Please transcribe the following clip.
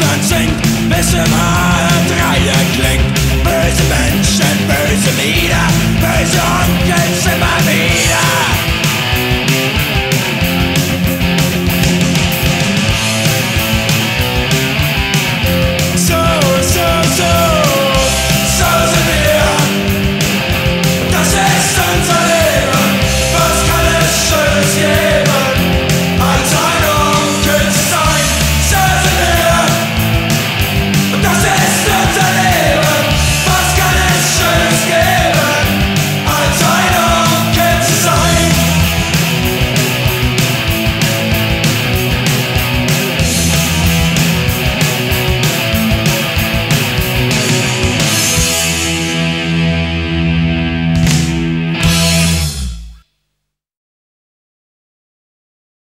Deutschland singt, bis im Reihe klingt. Böse Menschen, böse Lieder, böse wieder.